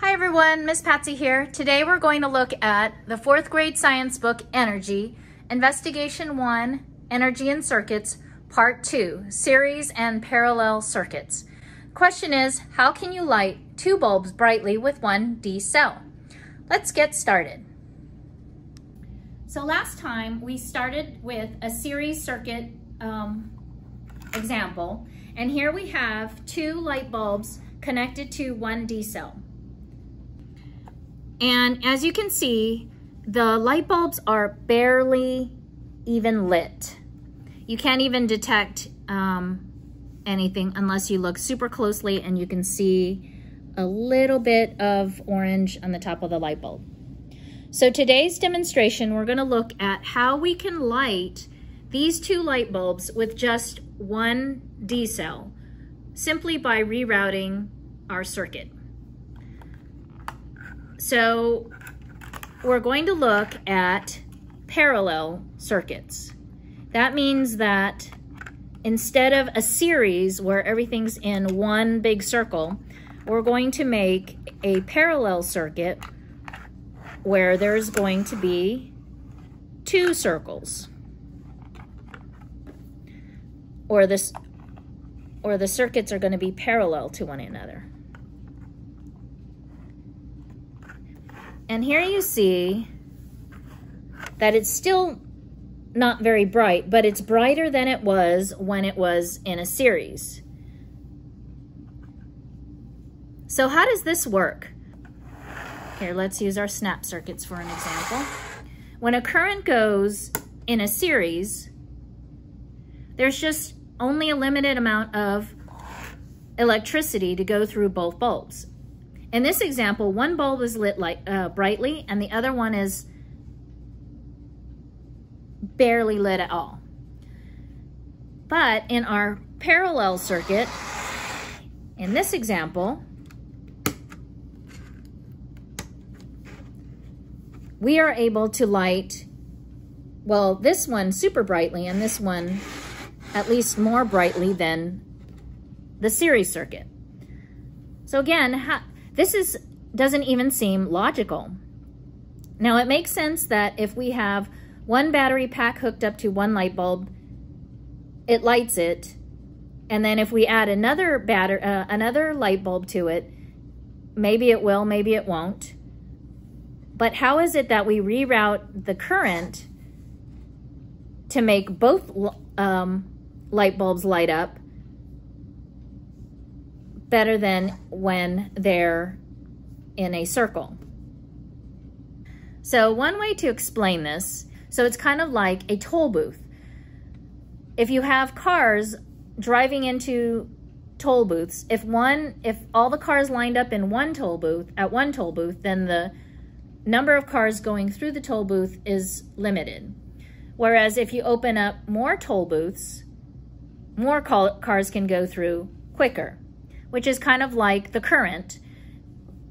Hi everyone, Miss Patsy here. Today we're going to look at the fourth grade science book, Energy, Investigation 1, Energy and Circuits, Part 2, Series and Parallel Circuits. Question is, how can you light two bulbs brightly with one D cell? Let's get started. So last time we started with a series circuit um, example, and here we have two light bulbs connected to one D cell. And as you can see, the light bulbs are barely even lit. You can't even detect um, anything unless you look super closely and you can see a little bit of orange on the top of the light bulb. So today's demonstration, we're gonna look at how we can light these two light bulbs with just one D cell, simply by rerouting our circuit. So we're going to look at parallel circuits. That means that instead of a series where everything's in one big circle, we're going to make a parallel circuit where there's going to be two circles. Or this or the circuits are going to be parallel to one another. And here you see that it's still not very bright, but it's brighter than it was when it was in a series. So how does this work? Here, let's use our snap circuits for an example. When a current goes in a series, there's just only a limited amount of electricity to go through both bulbs. In this example, one bulb is lit light, uh, brightly and the other one is barely lit at all. But in our parallel circuit, in this example, we are able to light, well, this one super brightly and this one at least more brightly than the series circuit. So again, this is doesn't even seem logical. Now it makes sense that if we have one battery pack hooked up to one light bulb, it lights it. And then if we add another batter, uh, another light bulb to it, maybe it will, maybe it won't. But how is it that we reroute the current to make both um, light bulbs light up better than when they're in a circle. So one way to explain this, so it's kind of like a toll booth. If you have cars driving into toll booths, if one, if all the cars lined up in one toll booth, at one toll booth, then the number of cars going through the toll booth is limited. Whereas if you open up more toll booths, more cars can go through quicker which is kind of like the current.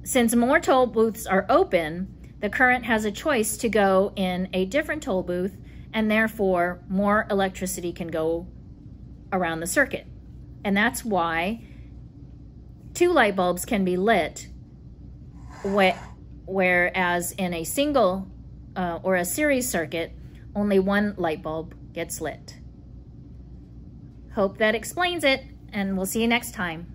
Since more toll booths are open, the current has a choice to go in a different toll booth and therefore more electricity can go around the circuit. And that's why two light bulbs can be lit whereas in a single uh, or a series circuit, only one light bulb gets lit. Hope that explains it, and we'll see you next time.